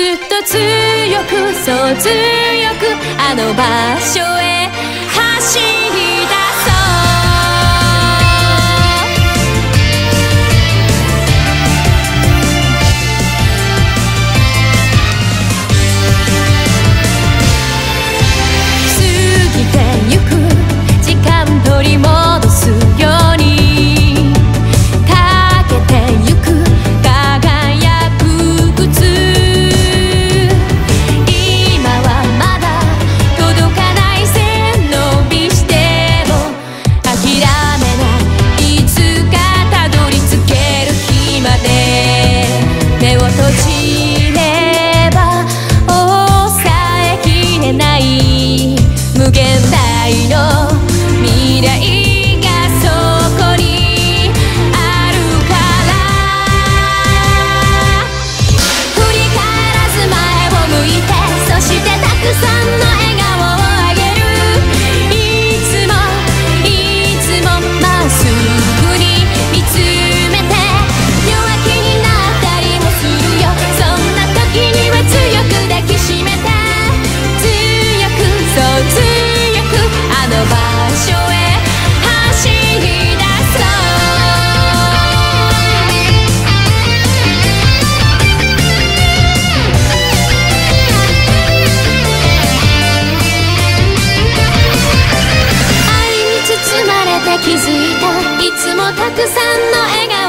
ずっと強くそう強くあの場所へ走り気づいた。いつもたくさんの笑顔。